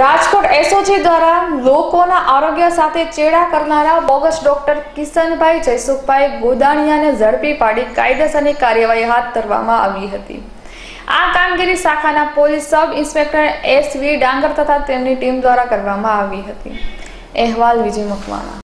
Rajkot SOG દ્વારા લોકોના આરોગ્ય સાથે ચેડા કરનારા બોગસ ડોક્ટર કિશનભાઈ જયસુખભાઈ ગોદાણિયાને ઝડપી પાડી કાયદેસરની કાર્યવાહી હાથ ધરવામાં આવી હતી. આ કામગીરી શાખાના police sub inspector S V Dangar તથા તેમની ટીમ દ્વારા કરવામાં આવી હતી. અહેવાલ વિજય મકવાણા.